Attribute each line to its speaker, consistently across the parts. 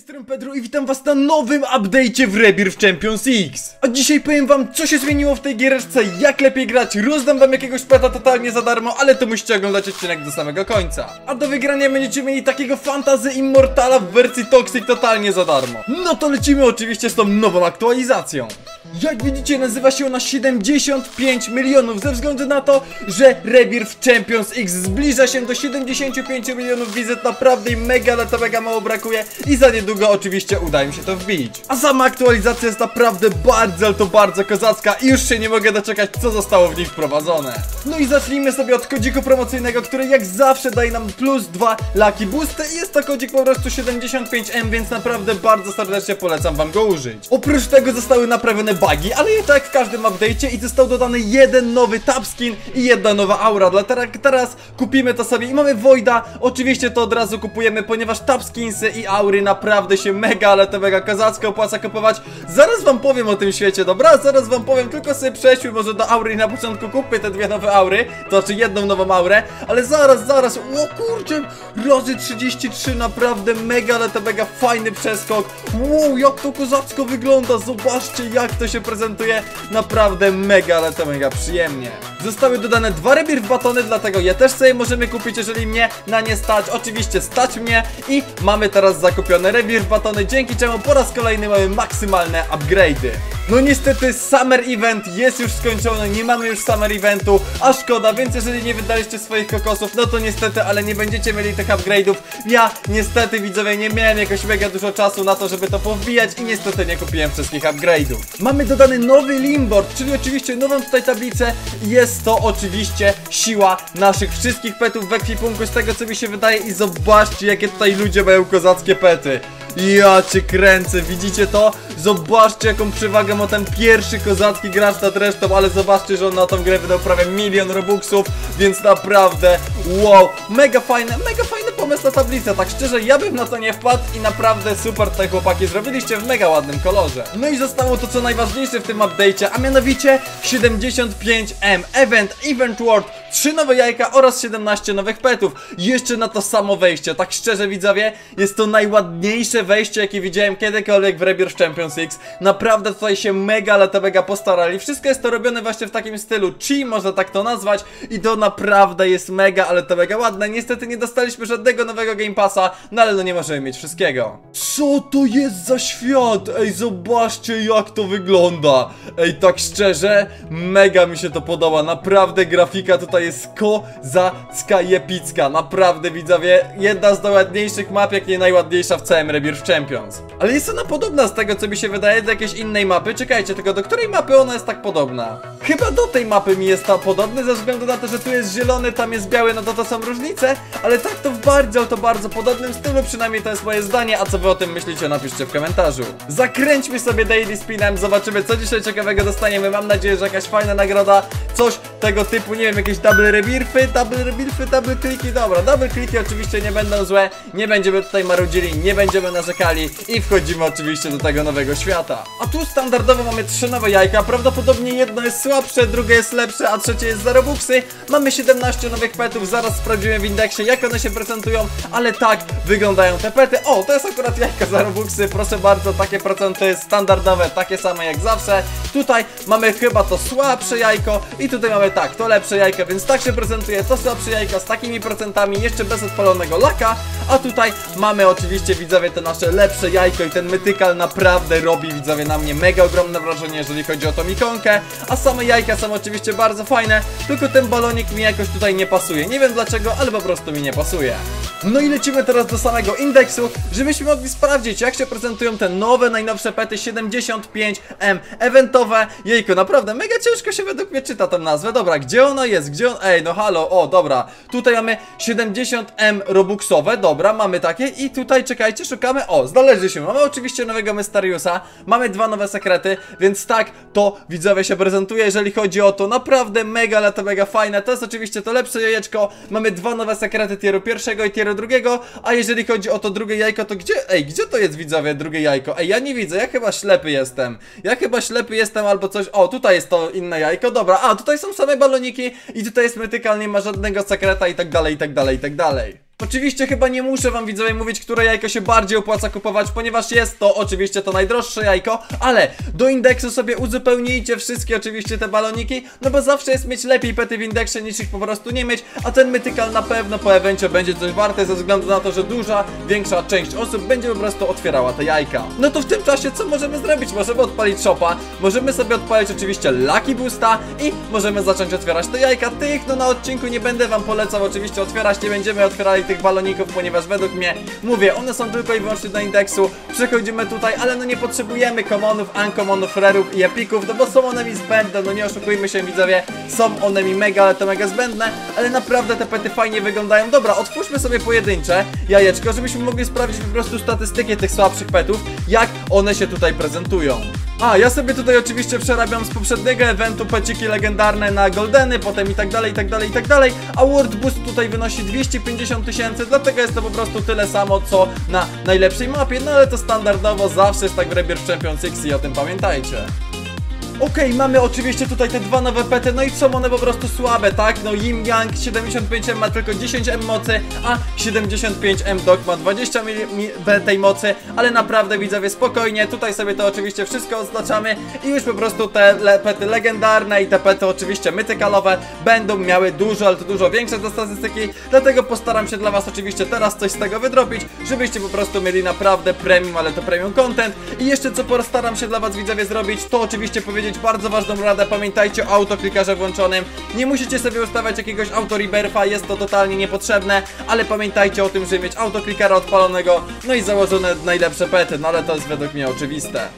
Speaker 1: strony Pedro i witam was na nowym update'cie w Rebirth Champions X. A dzisiaj powiem wam co się zmieniło w tej giereczce, jak lepiej grać, rozdam wam jakiegoś peta totalnie za darmo Ale to musicie oglądać odcinek do samego końca. A do wygrania będziecie mieli takiego fantazy Immortala w wersji Toxic totalnie za darmo. No to lecimy oczywiście z tą nową aktualizacją jak widzicie nazywa się ona 75 milionów ze względu na to, że Rebirth Champions X zbliża się do 75 milionów. Wizyt Naprawdę im mega, ale to mega mało brakuje i za niedługo oczywiście uda im się to wbić. A sama aktualizacja jest naprawdę bardzo, ale to bardzo kozacka i już się nie mogę doczekać co zostało w niej wprowadzone. No i zacznijmy sobie od kodziku promocyjnego, który jak zawsze daje nam plus 2 Lucky Boosty. I jest to kodzik po prostu 75M, więc naprawdę bardzo serdecznie polecam wam go użyć. Oprócz tego zostały naprawione bugi, ale i tak w każdym update'cie i został dodany jeden nowy tab skin i jedna nowa aura. Dlatego teraz kupimy to sobie i mamy Voida. Oczywiście to od razu kupujemy, ponieważ tab skinsy i aury naprawdę się mega, ale to mega kozacko opłaca kupować. Zaraz wam powiem o tym świecie, dobra? Zaraz wam powiem, tylko sobie przejdźmy może do aury i na początku kupmy te dwie nowe aury To znaczy jedną nową aurę, ale zaraz, zaraz, o kurczę Razy 33, naprawdę mega, ale to mega fajny przeskok. Wow, jak to kozacko wygląda, zobaczcie jak to się prezentuje Naprawdę mega, ale to mega przyjemnie Zostały dodane dwa rebirth batony, dlatego je też sobie możemy kupić, jeżeli mnie na nie stać. Oczywiście stać mnie i mamy teraz zakupione rebirth batony, dzięki czemu po raz kolejny mamy maksymalne upgrade'y. No niestety Summer Event jest już skończony, nie mamy już Summer Eventu, a szkoda, więc jeżeli nie wydaliście swoich kokosów, no to niestety, ale nie będziecie mieli tych upgrade'ów. Ja niestety widzowie nie miałem jakoś mega dużo czasu na to, żeby to powbijać i niestety nie kupiłem wszystkich upgrade'ów. Mamy dodany nowy Limboard, czyli oczywiście nową tutaj tablicę. Jest to oczywiście siła naszych wszystkich petów w ekwipunku z tego co mi się wydaje i zobaczcie jakie tutaj ludzie mają kozackie pety ja cię kręcę, widzicie to? Zobaczcie jaką przewagę ma ten pierwszy kozacki gracz nad resztą, ale zobaczcie, że on na tą grę wydał prawie milion robuxów, więc naprawdę, wow, mega fajne, mega fajny pomysł na tablicę, tak szczerze, ja bym na to nie wpadł i naprawdę super tutaj chłopaki zrobiliście w mega ładnym kolorze. No i zostało to co najważniejsze w tym update'cie, a mianowicie 75M, Event, Event World, 3 nowe jajka oraz 17 nowych petów. Jeszcze na to samo wejście, tak szczerze widzowie, jest to najładniejsze wejście jakie widziałem kiedykolwiek w Rebirth Champions X. Naprawdę tutaj się mega, ale to mega postarali. Wszystko jest to robione właśnie w takim stylu chi, można tak to nazwać i to naprawdę jest mega, ale to mega ładne. Niestety nie dostaliśmy żadnego nowego Game Passa, no ale no nie możemy mieć wszystkiego. Co to jest za świat? Ej, zobaczcie jak to wygląda. Ej, tak szczerze, mega mi się to podoba. Naprawdę grafika tutaj jest kozacka i epicka. Naprawdę widzowie, jedna z najładniejszych map, jak nie najładniejsza w całym Rebirth Champions. Ale jest ona podobna z tego, co mi się wydaje, do jakiejś innej mapy. Czekajcie, tylko do której mapy ona jest tak podobna? Chyba do tej mapy mi jest ta podobny, ze względu na to, że tu jest zielony, tam jest biały, no to to są różnice, ale tak to w bardzo, to bardzo podobnym stylu, przynajmniej to jest moje zdanie, a co wy o tym myślicie, napiszcie w komentarzu. Zakręćmy sobie Daily Spinem, zobaczymy co dzisiaj ciekawego dostaniemy, mam nadzieję, że jakaś fajna nagroda, coś tego typu, nie wiem, jakieś double rebirfy, double rebirfy, double kliki, dobra, double kliki oczywiście nie będą złe, nie będziemy tutaj marudzili, nie będziemy narzekali i wchodzimy oczywiście do tego nowego świata. A tu standardowo mamy trzy nowe jajka, prawdopodobnie jedno jest słabsze, drugie jest lepsze, a trzecie jest za robuxy. Mamy 17 nowych petów, zaraz sprawdzimy w indeksie jak one się prezentują, ale tak wyglądają te pety. O, to jest akurat jajka za robuxy, proszę bardzo, takie procenty standardowe, takie same jak zawsze. Tutaj mamy chyba to słabsze jajko i tutaj mamy tak, to lepsze jajko, więc tak się prezentuje to słabsze jajko z takimi procentami, jeszcze bez odpalonego laka, a tutaj mamy oczywiście widzowie te nasze lepsze jajko i ten mytykal naprawdę robi widzowie na mnie mega ogromne wrażenie, jeżeli chodzi o tą ikonkę, a same jajka są oczywiście bardzo fajne, tylko ten balonik mi jakoś tutaj nie pasuje, nie wiem dlaczego, ale po prostu mi nie pasuje. No i lecimy teraz do samego indeksu, żebyśmy mogli sprawdzić jak się prezentują te nowe, najnowsze pety 75M eventowe. Jejku, naprawdę mega ciężko się według mnie czyta tę nazwę. Dobra, gdzie ona jest? Gdzie on? Ej, no halo, o, dobra. Tutaj mamy 70M robuxowe, dobra, mamy takie i tutaj, czekajcie, szukamy, o, znaleźli się. Mamy oczywiście nowego Mysteriusa, mamy dwa nowe sekrety, więc tak to widzowie się prezentuje, jeżeli chodzi o to. Naprawdę mega, ale to mega fajne. To jest oczywiście to lepsze jajeczko. Mamy dwa nowe sekrety tieru pierwszego i tieru drugiego, a jeżeli chodzi o to drugie jajko, to gdzie, ej, gdzie to jest widzowie, drugie jajko? Ej, ja nie widzę, ja chyba ślepy jestem. Ja chyba ślepy jestem albo coś, o, tutaj jest to inne jajko, dobra, a, tutaj są same baloniki i tutaj jest mytykal, nie ma żadnego sekreta i tak dalej, i tak dalej, i tak dalej. Oczywiście chyba nie muszę wam widzowie mówić, które jajko się bardziej opłaca kupować, ponieważ jest to oczywiście to najdroższe jajko, ale do indeksu sobie uzupełnijcie wszystkie oczywiście te baloniki, no bo zawsze jest mieć lepiej pety w indeksie niż ich po prostu nie mieć, a ten mytykal na pewno po evencie będzie coś warte ze względu na to, że duża, większa część osób będzie po prostu otwierała te jajka. No to w tym czasie co możemy zrobić? Możemy odpalić shopa, możemy sobie odpalić oczywiście Lucky Boosta i możemy zacząć otwierać te jajka. Tych no na odcinku nie będę wam polecał oczywiście otwierać, nie będziemy otwierali tych baloników, ponieważ według mnie, mówię, one są tylko i wyłącznie do indeksu. Przechodzimy tutaj, ale no nie potrzebujemy commonów, uncommonów, rarów i epików, no bo są one mi zbędne, no nie oszukujmy się widzowie, są one mi mega, ale to mega zbędne, ale naprawdę te pety fajnie wyglądają. Dobra, otwórzmy sobie pojedyncze jajeczko, żebyśmy mogli sprawdzić po prostu statystyki tych słabszych petów, jak one się tutaj prezentują. A, ja sobie tutaj oczywiście przerabiam z poprzedniego eventu peciki legendarne na goldeny, potem i tak dalej, i tak dalej, i tak dalej, a World Boost tutaj wynosi 250 tysięcy, dlatego jest to po prostu tyle samo, co na najlepszej mapie, no ale to standardowo zawsze jest tak w Rebirth Champions X i o tym pamiętajcie. Okej, mamy oczywiście tutaj te dwa nowe pety, no i są one po prostu słabe, tak? No Yin Yang 75M ma tylko 10M mocy, a 75M Dog ma 20 mi, mi, tej mocy, ale naprawdę widzowie spokojnie, tutaj sobie to oczywiście wszystko oznaczamy i już po prostu te le, pety legendarne i te pety oczywiście mytykalowe będą miały dużo, ale to dużo większe te statystyki, dlatego postaram się dla was oczywiście teraz coś z tego wydrobić, żebyście po prostu mieli naprawdę premium, ale to premium content i jeszcze co postaram się dla was widzowie zrobić, to oczywiście powiedzieć bardzo ważną radę, pamiętajcie o autoklikarze włączonym, nie musicie sobie ustawiać jakiegoś autoreberfa, jest to totalnie niepotrzebne, ale pamiętajcie o tym, żeby mieć autoklikara odpalonego, no i założone najlepsze pety, no ale to jest według mnie oczywiste.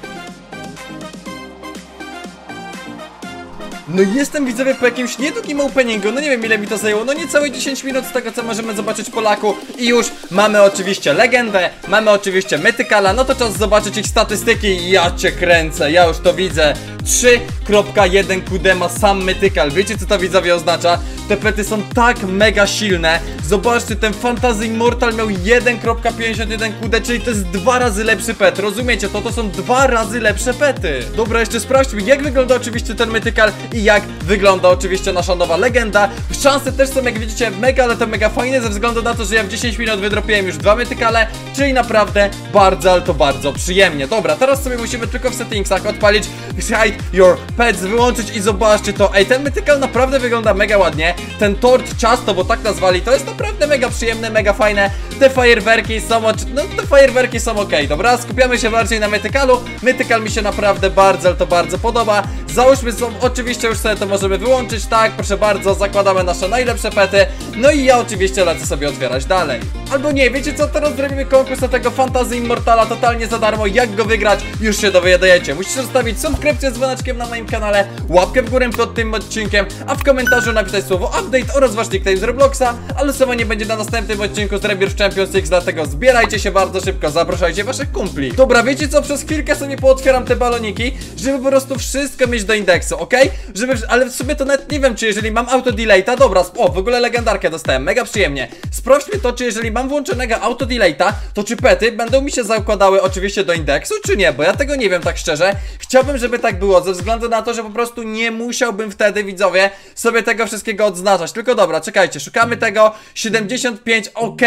Speaker 1: No jestem widzowie po jakimś niedługim openingu, no nie wiem ile mi to zajęło, no niecałe 10 minut z tego co możemy zobaczyć Polaku i już mamy oczywiście legendę, mamy oczywiście Mytykala, no to czas zobaczyć ich statystyki. Ja cię kręcę, ja już to widzę 3.1 QD ma sam Mytykal, wiecie co to widzowie oznacza? Te pety są tak mega silne, zobaczcie ten Fantasy Immortal miał 1.51 QD, czyli to jest dwa razy lepszy pet, rozumiecie to? To są dwa razy lepsze pety Dobra, jeszcze sprawdźmy jak wygląda oczywiście ten Mytykal i jak wygląda oczywiście nasza nowa legenda. Szanse też są jak widzicie mega, ale to mega fajne ze względu na to, że ja w 10 minut wydropiłem już dwa mytykale, czyli naprawdę bardzo, ale to bardzo przyjemnie. Dobra, teraz sobie musimy tylko w settingsach odpalić Hide Your Pets, wyłączyć i zobaczcie to. Ej, ten mytykal naprawdę wygląda mega ładnie. Ten tort ciasto, bo tak nazwali, to jest naprawdę mega przyjemne, mega fajne. Te fajerwerki są, no te fajerwerki są ok. Dobra, skupiamy się bardziej na mytykalu. Mytykal mi się naprawdę bardzo, ale to bardzo podoba. Załóżmy są oczywiście już sobie to możemy wyłączyć, tak, proszę bardzo, zakładamy nasze najlepsze pety No i ja oczywiście lecę sobie otwierać dalej Albo nie, wiecie co, teraz zrobimy konkurs na tego Fantasy Immortala totalnie za darmo Jak go wygrać, już się dowiadujecie Musicie zostawić subskrypcję z dzwoneczkiem na moim kanale Łapkę w górę pod tym odcinkiem A w komentarzu napisać słowo update oraz wasz nickname z Robloxa A losowanie będzie na następnym odcinku z Rebirth Champions X Dlatego zbierajcie się bardzo szybko, zapraszajcie waszych kumpli Dobra, wiecie co, przez chwilkę sobie pootwieram te baloniki Żeby po prostu wszystko mieć do indeksu, ok? Żeby, ale w sumie to nawet nie wiem, czy jeżeli mam auto delayta, dobra, o, w ogóle legendarkę dostałem, mega przyjemnie. Sprawdźmy to, czy jeżeli mam włączonego auto delayta, to czy pety będą mi się zakładały oczywiście do indeksu, czy nie, bo ja tego nie wiem tak szczerze. Chciałbym, żeby tak było, ze względu na to, że po prostu nie musiałbym wtedy, widzowie, sobie tego wszystkiego odznaczać. Tylko dobra, czekajcie, szukamy tego, 75, ok,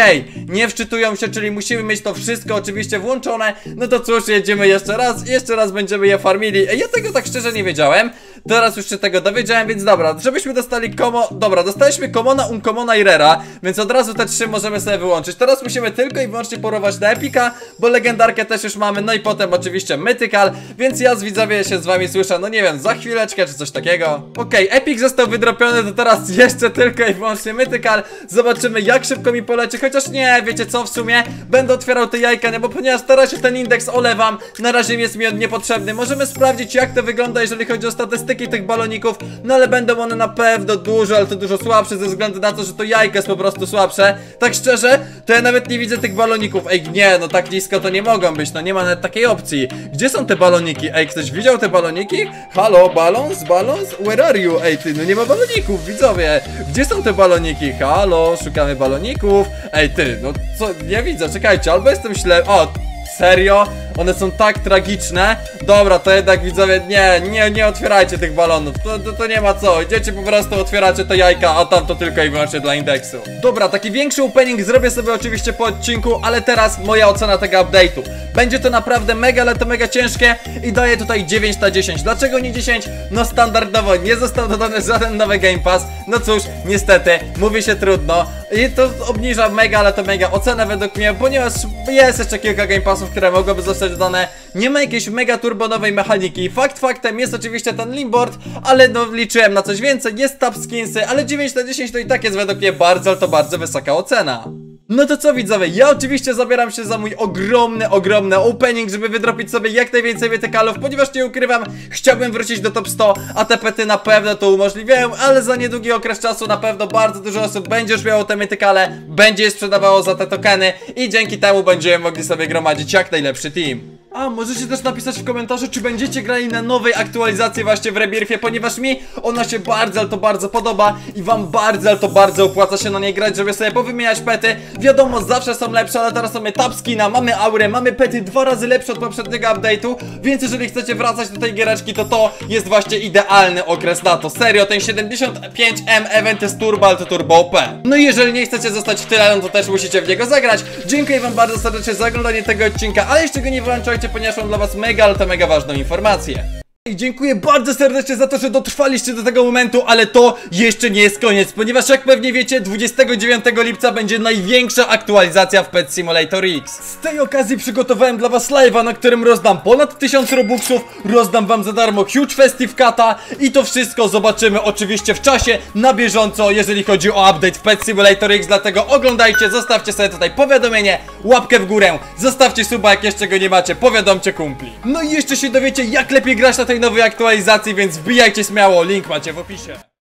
Speaker 1: nie wczytują się, czyli musimy mieć to wszystko oczywiście włączone. No to cóż, jedziemy jeszcze raz, jeszcze raz będziemy je farmili. Ja tego tak szczerze nie wiedziałem. Teraz już się tego dowiedziałem, więc dobra, żebyśmy dostali komo... Dobra, dostaliśmy komona, unkomona i rera, więc od razu te trzy możemy sobie wyłączyć. Teraz musimy tylko i wyłącznie porować na epika, bo legendarkę też już mamy, no i potem oczywiście mytykal, więc ja z widzowie się z wami słyszę, no nie wiem, za chwileczkę czy coś takiego. Okej, okay, epik został wydropiony, to teraz jeszcze tylko i wyłącznie mytykal. Zobaczymy jak szybko mi poleci, chociaż nie, wiecie co, w sumie będę otwierał te jajka, nie, bo ponieważ teraz się ten indeks olewam, na razie jest mi on niepotrzebny. Możemy sprawdzić jak to wygląda, jeżeli chodzi o statystyki tych baloników, no ale będą one na pewno dużo, ale to dużo słabsze ze względu na to, że to jajko jest po prostu słabsze. Tak szczerze, to ja nawet nie widzę tych baloników. Ej, nie, no tak nisko to nie mogą być, no nie ma nawet takiej opcji. Gdzie są te baloniki? Ej, ktoś widział te baloniki? Halo, balons, balons? Where are you? Ej, ty, no nie ma baloników, widzowie. Gdzie są te baloniki? Halo, szukamy baloników. Ej, ty, no co, nie widzę, czekajcie, albo jestem ślepy. O, serio? One są tak tragiczne. Dobra, to jednak widzowie, nie, nie, nie otwierajcie tych balonów. To, to, to nie ma co. Idziecie po prostu, otwieracie te jajka, a tam to tylko i wyłącznie dla indeksu. Dobra, taki większy opening zrobię sobie oczywiście po odcinku, ale teraz moja ocena tego update'u. Będzie to naprawdę mega, ale to mega ciężkie i daję tutaj 9 na 10. Dlaczego nie 10? No standardowo nie został dodany żaden nowy Game Pass. No cóż, niestety, mówi się trudno. I to obniża mega, ale to mega ocenę według mnie, ponieważ jest jeszcze kilka Game Passów, które mogłyby zostać dodane. Nie ma jakiejś mega turbo nowej mechaniki. Fakt faktem jest oczywiście ten Limboard, ale no liczyłem na coś więcej. Jest tab skinsy, ale 9 na 10 to i tak jest według mnie bardzo, ale to bardzo wysoka ocena. No to co widzowie, ja oczywiście zabieram się za mój ogromny, ogromny opening, żeby wydropić sobie jak najwięcej wytykalów, ponieważ nie ukrywam, chciałbym wrócić do top 100, a te pety na pewno to umożliwiają, ale za niedługi okres czasu na pewno bardzo dużo osób będzie już miało te mytykale, będzie je sprzedawało za te tokeny i dzięki temu będziemy mogli sobie gromadzić jak najlepszy team. A możecie też napisać w komentarzu, czy będziecie grali na nowej aktualizacji właśnie w Rebirthie, ponieważ mi ona się bardzo, ale to bardzo podoba i wam bardzo, ale to bardzo opłaca się na niej grać, żeby sobie powymieniać pety. Wiadomo, zawsze są lepsze, ale teraz mamy tapskina, mamy aurę, mamy pety dwa razy lepsze od poprzedniego update'u, więc jeżeli chcecie wracać do tej giereczki, to to jest właśnie idealny okres na to. Serio, ten 75M event jest turbo, ale to turbo OP. No i jeżeli nie chcecie zostać w tyle, no to też musicie w niego zagrać. Dziękuję wam bardzo serdecznie za oglądanie tego odcinka, ale jeszcze go nie wyłączajcie, ponieważ mam dla was mega, ale to mega ważną informację. I dziękuję bardzo serdecznie za to, że dotrwaliście do tego momentu, ale to jeszcze nie jest koniec, ponieważ jak pewnie wiecie, 29 lipca będzie największa aktualizacja w Pet Simulator X. Z tej okazji przygotowałem dla was live'a, na którym rozdam ponad 1000 robuxów, rozdam wam za darmo Huge Festive Kata i to wszystko zobaczymy oczywiście w czasie, na bieżąco, jeżeli chodzi o update w Pet Simulator X, dlatego oglądajcie, zostawcie sobie tutaj powiadomienie, łapkę w górę, zostawcie suba jak jeszcze go nie macie, powiadomcie kumpli. No i jeszcze się dowiecie jak lepiej grać na tej nowej aktualizacji, więc wbijajcie śmiało, link macie w opisie.